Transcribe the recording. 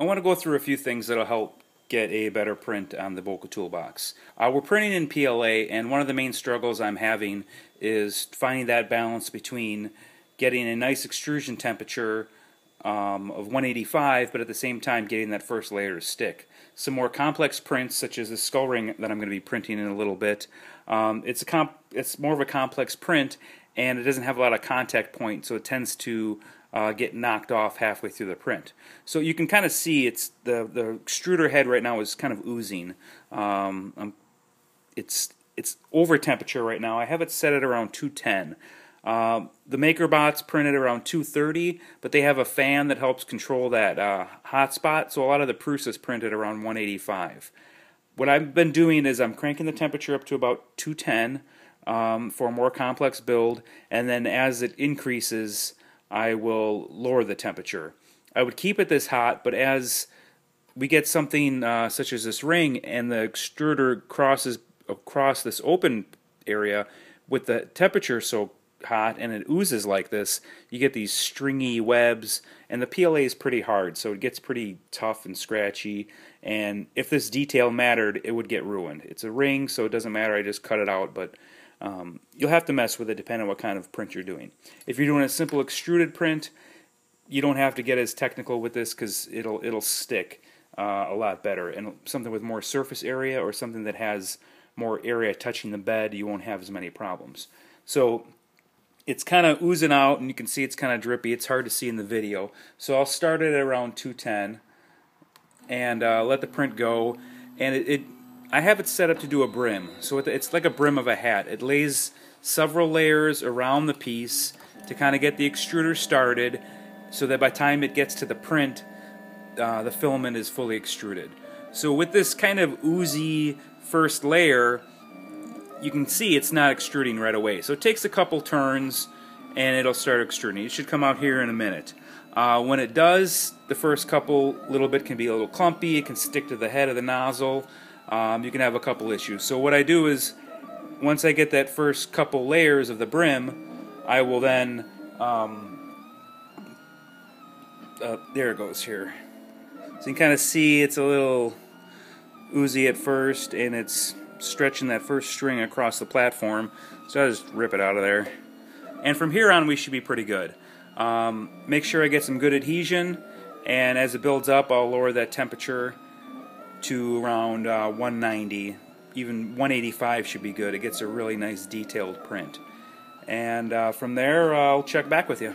I want to go through a few things that'll help get a better print on the Boca Toolbox. Uh, we're printing in PLA, and one of the main struggles I'm having is finding that balance between getting a nice extrusion temperature um, of 185, but at the same time getting that first layer to stick. Some more complex prints, such as the skull ring that I'm going to be printing in a little bit, um, it's a comp it's more of a complex print, and it doesn't have a lot of contact points, so it tends to uh, get knocked off halfway through the print. So you can kind of see it's the the extruder head right now is kind of oozing. Um, um, it's it's over temperature right now. I have it set at around 210. Um, the MakerBot's printed it around 230, but they have a fan that helps control that uh, hot spot. So a lot of the Prusa's printed around 185. What I've been doing is I'm cranking the temperature up to about 210 um, for a more complex build, and then as it increases, I will lower the temperature. I would keep it this hot, but as we get something uh, such as this ring and the extruder crosses across this open area with the temperature so hot and it oozes like this, you get these stringy webs, and the PLA is pretty hard, so it gets pretty tough and scratchy. And if this detail mattered, it would get ruined. It's a ring, so it doesn't matter. I just cut it out, but um, you'll have to mess with it depending on what kind of print you're doing. If you're doing a simple extruded print, you don't have to get as technical with this because it'll it'll stick uh, a lot better. And something with more surface area or something that has more area touching the bed, you won't have as many problems. So it's kind of oozing out, and you can see it's kind of drippy. It's hard to see in the video. So I'll start it at around 210 and uh, let the print go. And it, it I have it set up to do a brim. So it's like a brim of a hat. It lays several layers around the piece to kind of get the extruder started so that by the time it gets to the print, uh, the filament is fully extruded. So with this kind of oozy first layer, you can see it's not extruding right away. So it takes a couple turns and it'll start extruding. It should come out here in a minute. Uh, when it does, the first couple little bit can be a little clumpy. It can stick to the head of the nozzle um, you can have a couple issues. So what I do is, once I get that first couple layers of the brim, I will then, um, uh, there it goes here. So you can kind of see it's a little oozy at first, and it's stretching that first string across the platform. So I just rip it out of there. And from here on, we should be pretty good. Um, make sure I get some good adhesion, and as it builds up, I'll lower that temperature to around uh, 190 even 185 should be good. It gets a really nice detailed print. And uh, from there I'll check back with you